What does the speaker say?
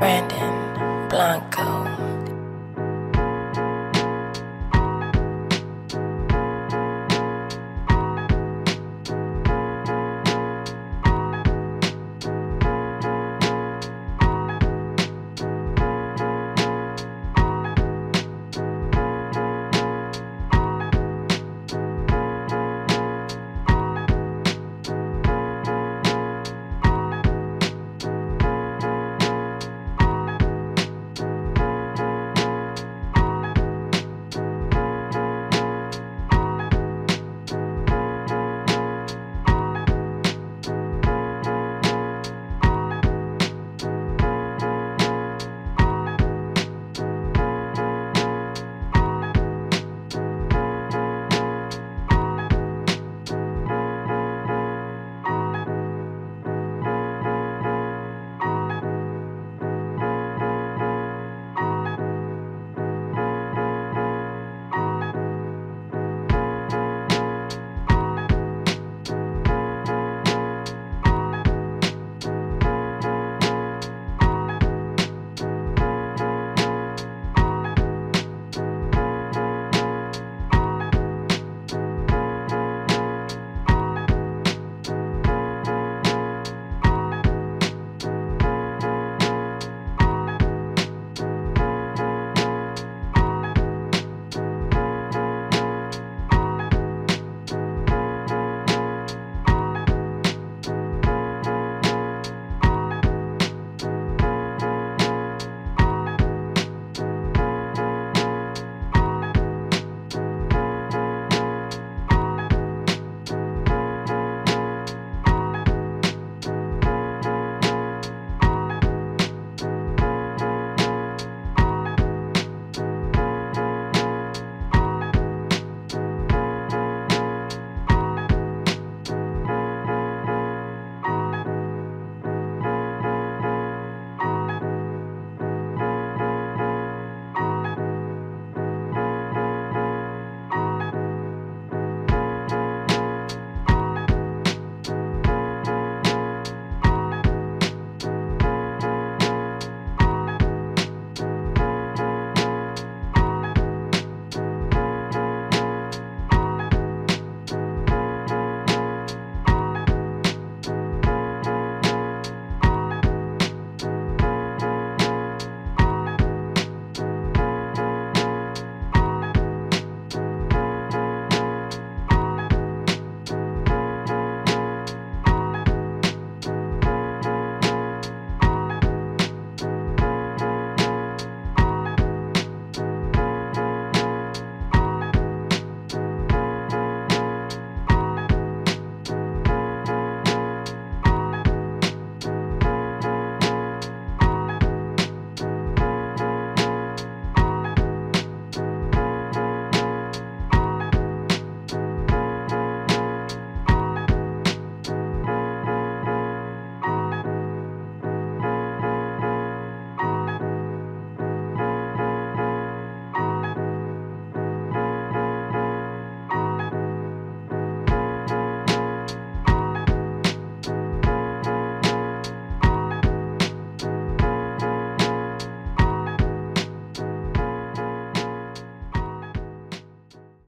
Brandon Blanco.